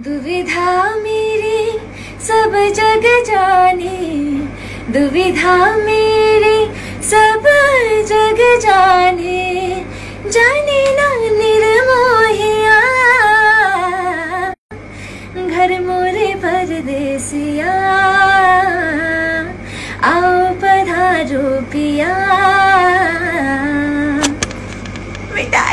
दुविधा मेरी, सब जग जाने। दुविधा मेरी, सब जग जाने। जाने ना निर्मोहिया। घर मोरे परदेसिया। आओ पधारो पिया। बेटा